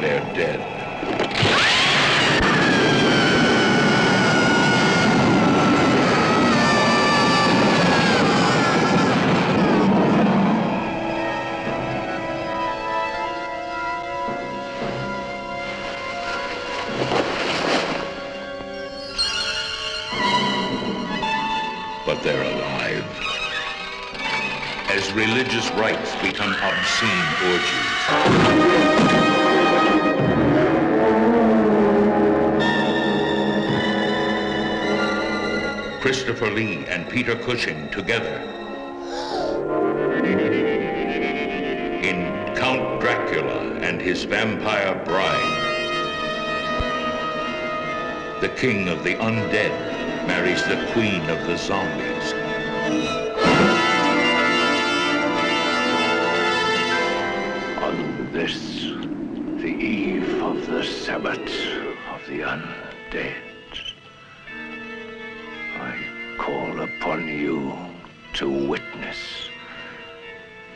they're dead. Christopher Lee and Peter Cushing together in Count Dracula and his vampire bride. The king of the undead marries the queen of the zombies.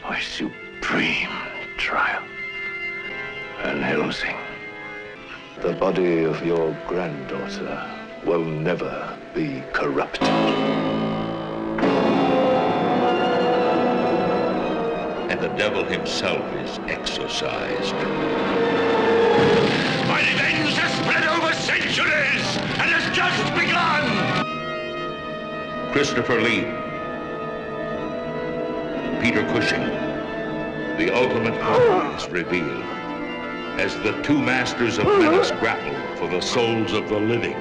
My supreme triumph. Van Helsing, the body of your granddaughter will never be corrupted. and the devil himself is exorcised. My revenge has spread over centuries and has just begun! Christopher Lee, Peter Cushing, the ultimate is revealed as the two masters of menace grapple for the souls of the living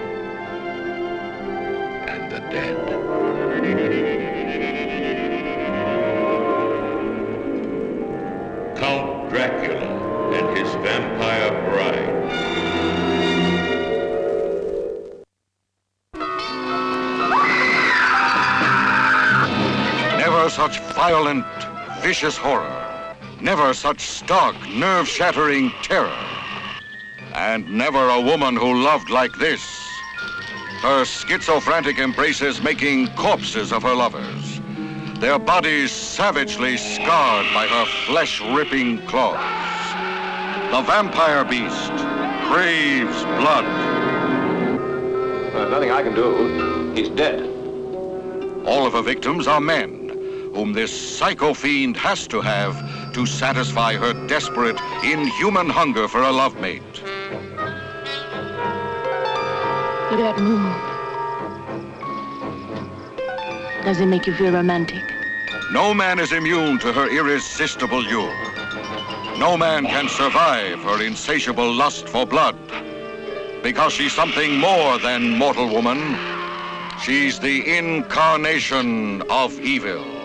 and the dead. Count Dracula violent, vicious horror. Never such stark, nerve-shattering terror. And never a woman who loved like this. Her schizophrenic embraces making corpses of her lovers. Their bodies savagely scarred by her flesh-ripping claws. The vampire beast craves blood. There's nothing I can do. He's dead. All of her victims are men, whom this psycho fiend has to have to satisfy her desperate, inhuman hunger for a love mate. Look at that moon. Does it make you feel romantic? No man is immune to her irresistible lure. No man can survive her insatiable lust for blood. Because she's something more than mortal woman. She's the incarnation of evil.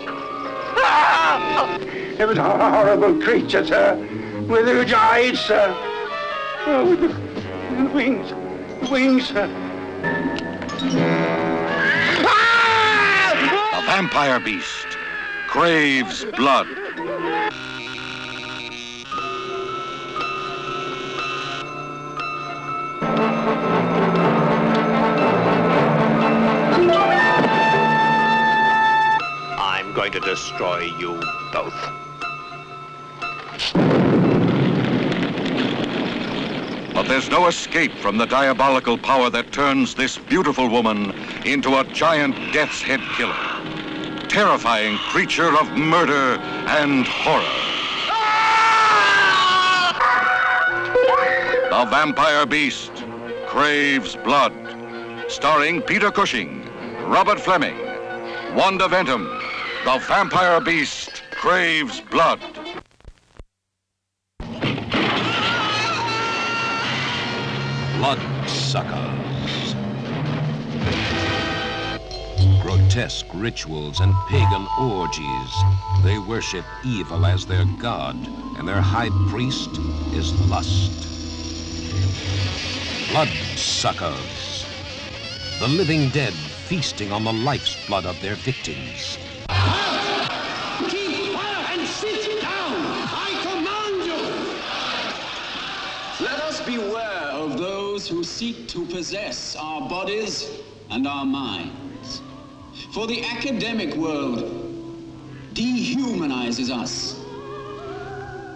It was a horrible creature, sir, with huge eyes, sir. Oh, with the, wings, the wings, sir. A vampire beast craves blood. Destroy you both. But there's no escape from the diabolical power that turns this beautiful woman into a giant death's head killer. Terrifying creature of murder and horror. The Vampire Beast craves blood. Starring Peter Cushing, Robert Flemyng, Wanda Ventham. The Vampire Beast craves blood. Bloodsuckers. Grotesque rituals and pagan orgies. They worship evil as their god, and their high priest is lust. Bloodsuckers. The living dead feasting on the life's blood of their victims. Beware of those who seek to possess our bodies and our minds. For the academic world dehumanizes us.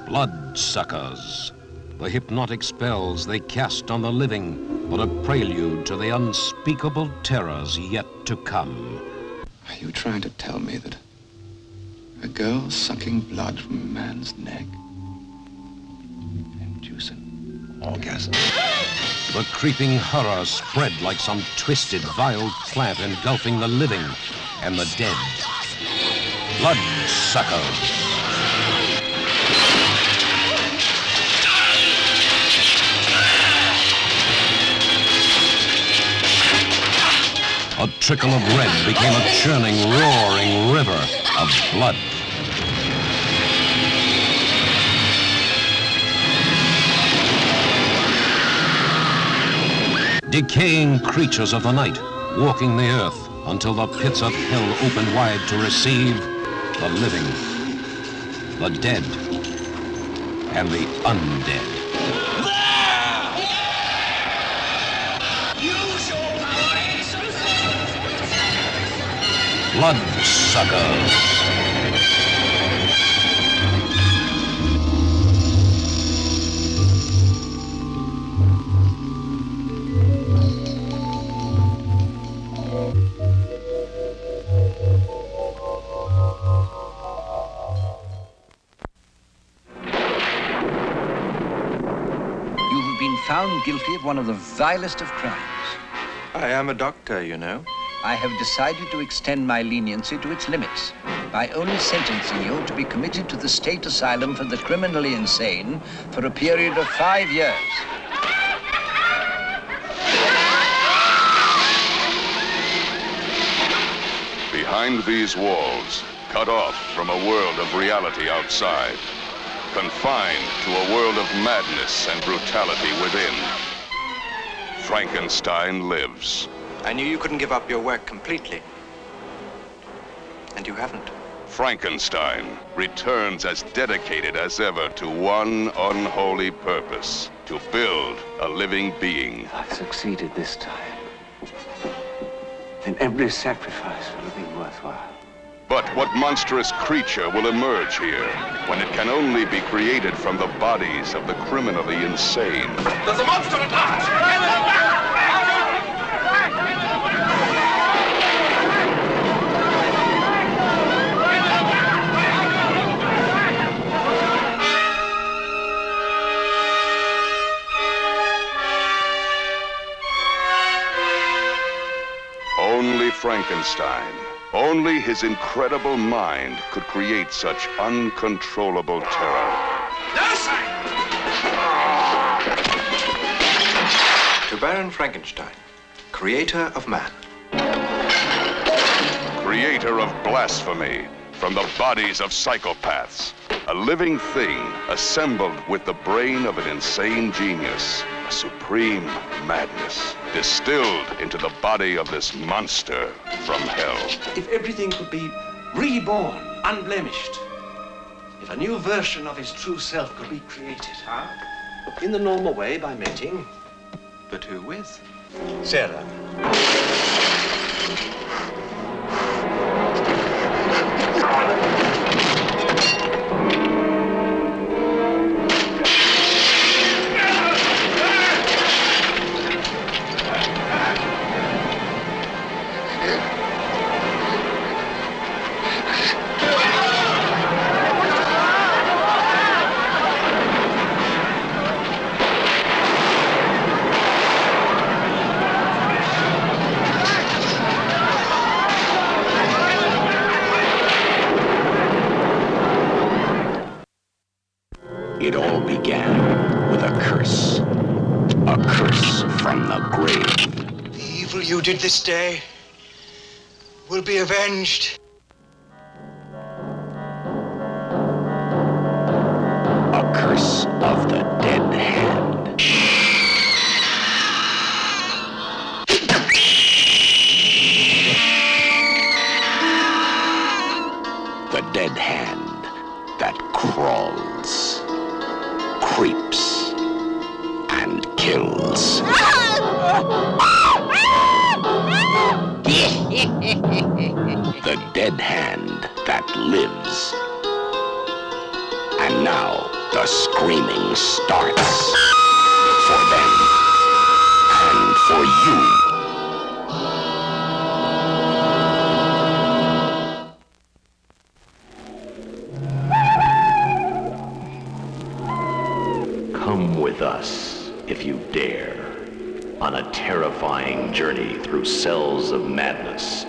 Bloodsuckers. the hypnotic spells they cast on the living, but a prelude to the unspeakable terrors yet to come. Are you trying to tell me that a girl sucking blood from a man's neck The creeping horror spread like some twisted, vile plant engulfing the living and the dead. Bloodsuckers. A trickle of red became a churning, roaring river of blood. Decaying creatures of the night, walking the earth until the pits of hell open wide to receive the living, the dead, and the undead. Bloodsuckers. Found guilty of one of the vilest of crimes. I am a doctor, you know. I have decided to extend my leniency to its limits by only sentencing you to be committed to the state asylum for the criminally insane for a period of five years. Behind these walls, cut off from a world of reality outside, confined to a world of madness and brutality within, Frankenstein lives. I knew you couldn't give up your work completely. And you haven't. Frankenstein returns as dedicated as ever to one unholy purpose to build a living being. I've succeeded this time. Then every sacrifice will be worthwhile. But what monstrous creature will emerge here when it can only be created from the bodies of the criminally insane? There's a monster at! Only Frankenstein, only his incredible mind could create such uncontrollable terror. To Baron Frankenstein, creator of man. Creator of blasphemy from the bodies of psychopaths. A living thing assembled with the brain of an insane genius. A supreme madness distilled into the body of this monster from hell. If everything could be reborn, unblemished. If a new version of his true self could be created, huh? In the normal way, by mating. But who with? Sarah. Did this day will be avenged. With us, if you dare, on a terrifying journey through cells of madness,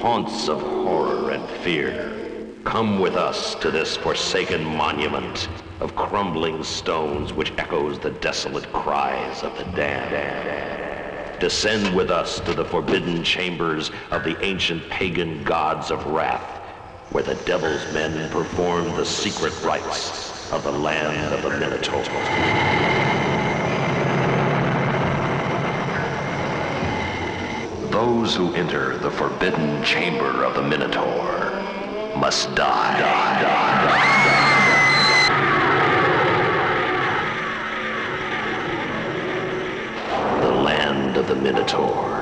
haunts of horror and fear. Come with us to this forsaken monument of crumbling stones which echoes the desolate cries of the damned. Descend with us to the forbidden chambers of the ancient pagan gods of wrath, where the devil's men perform the secret rites of the land of the Minotaur. Those who enter the forbidden chamber of the Minotaur must die. The land of the Minotaur.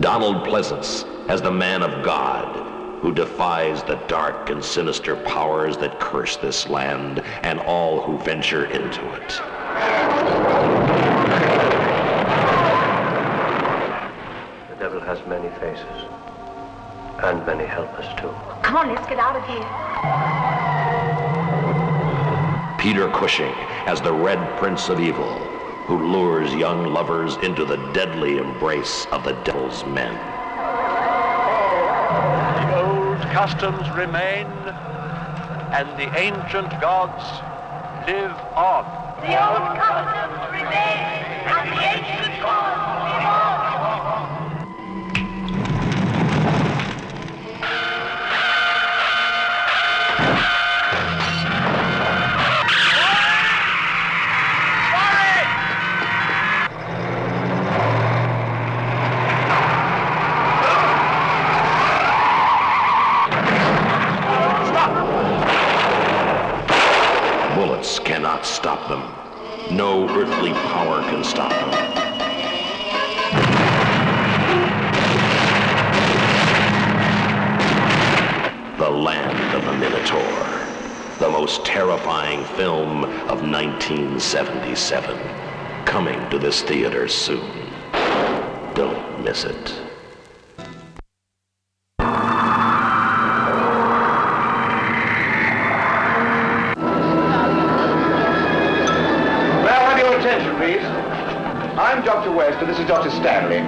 Donald Pleasence as the man of God who defies the dark and sinister powers that curse this land and all who venture into it. The devil has many faces. And many helpers, too. Come on, let's get out of here. Peter Cushing as the Red Prince of Evil, who lures young lovers into the deadly embrace of the devil's men. Customs remain, and the ancient gods live on. 1977. Coming to this theater soon. Don't miss it. I'm Dr. West, and this is Dr. Stanley.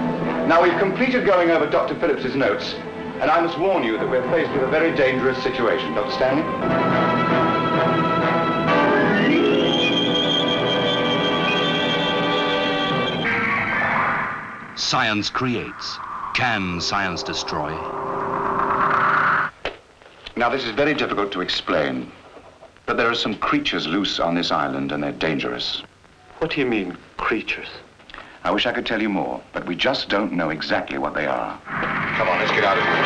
Now, we've completed going over Dr. Phillips's notes, and I must warn you that we're faced with a very dangerous situation. Dr. Stanley? Science creates. Can science destroy? Now, this is very difficult to explain, but there are some creatures loose on this island, and they're dangerous. What do you mean, creatures? I wish I could tell you more, but we just don't know exactly what they are. Come on, let's get out of here.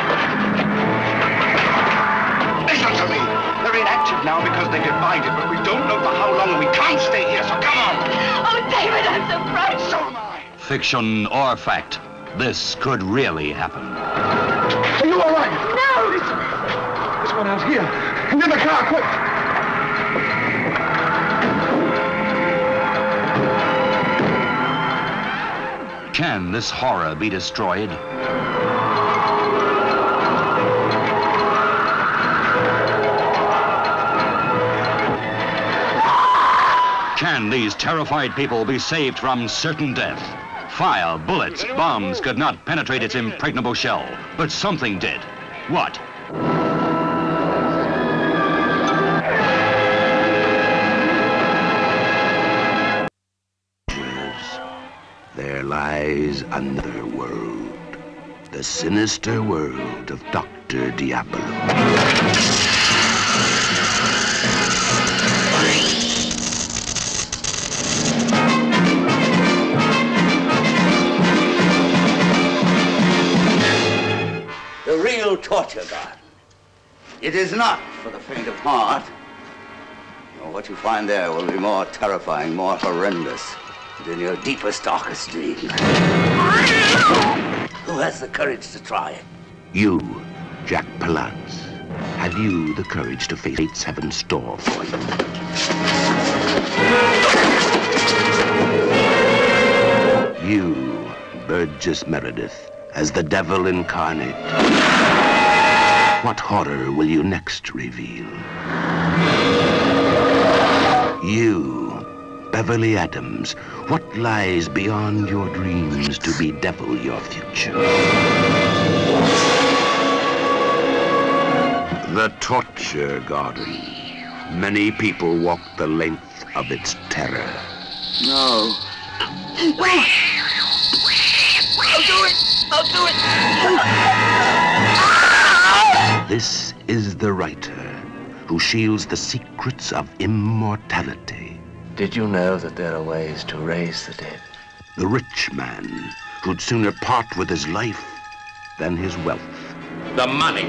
Listen to me! They're inactive now because they divided, but we don't know for how long, and we can't stay here, so come on! Oh, David, I'm so frightened. So am I! Fiction or fact, this could really happen. Are you all right? No! There's one out here. And in the car, quick! Can this horror be destroyed? Can these terrified people be saved from certain death? Fire, bullets, bombs could not penetrate its impregnable shell, but something did. What? There lies another world. The sinister world of Dr. Diabolo. Torture garden. It is not for the faint of heart. No, what you find there will be more terrifying, more horrendous than your deepest, darkest dreams. Who has the courage to try it? You, Jack Palance, Have you the courage to face fate's heaven store for you? You, Burgess Meredith, as the devil incarnate. What horror will you next reveal? You, Beverly Adams, what lies beyond your dreams to bedevil your future? The torture garden. Many people walk the length of its terror. No. Wait! I'll do it! I'll do it! This is the writer who shields the secrets of immortality. Did you know that there are ways to raise the dead? The rich man who'd sooner part with his life than his wealth. The money.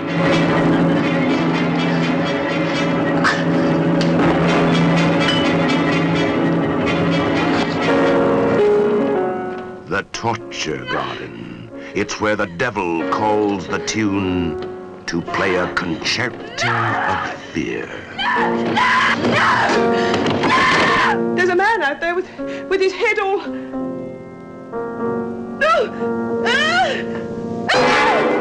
The torture garden. It's where the devil calls the tune to play a concerto of fear. No! No! There's a man out there with, with his head all. No! Ah! Ah!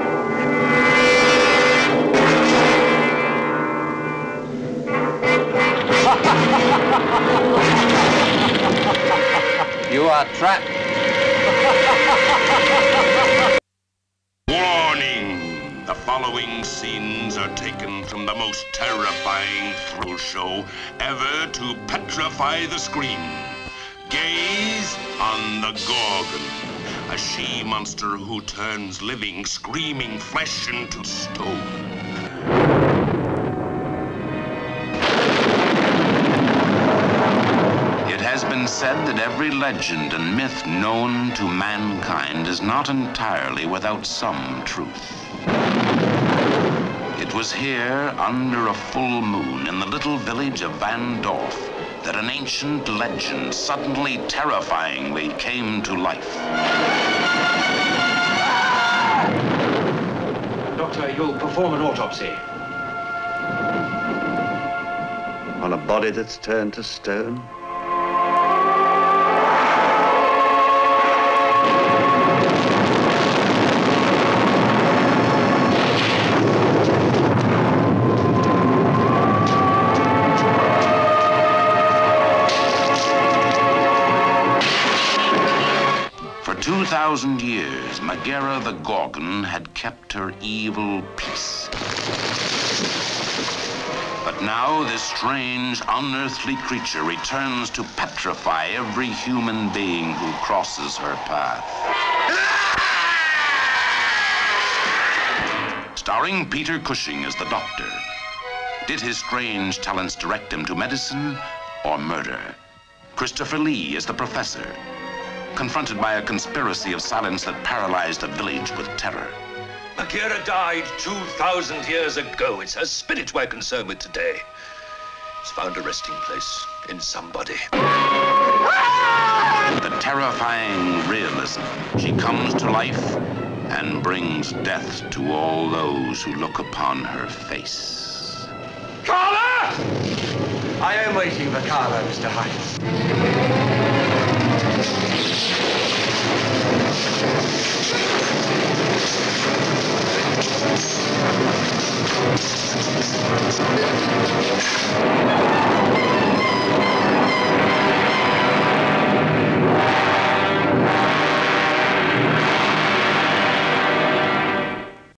You are trapped. Warning! Following scenes are taken from the most terrifying thrill show ever to petrify the screen. Gaze on the Gorgon, a she-monster who turns living, screaming flesh into stone. It has been said that every legend and myth known to mankind is not entirely without some truth. It was here, under a full moon, in the little village of Vandorf, that an ancient legend suddenly terrifyingly came to life. Doctor, you'll perform an autopsy. On a body that's turned to stone? 2,000 years, Megaera the Gorgon had kept her evil peace. But now this strange, unearthly creature returns to petrify every human being who crosses her path. Starring Peter Cushing as the doctor. Did his strange talents direct him to medicine or murder? Christopher Lee as the professor confronted by a conspiracy of silence that paralyzed a village with terror. Akira died 2,000 years ago. It's her spirit we're concerned with today. It's found a resting place in somebody. The terrifying realism. She comes to life and brings death to all those who look upon her face. Carla! I am waiting for Carla, Mr. Hines. I'm going to go to the next one.